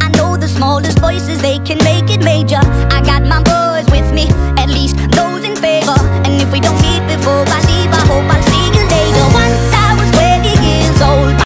I know the smallest voices, they can make it major. I got my boys with me, at least those in favor. And if we don't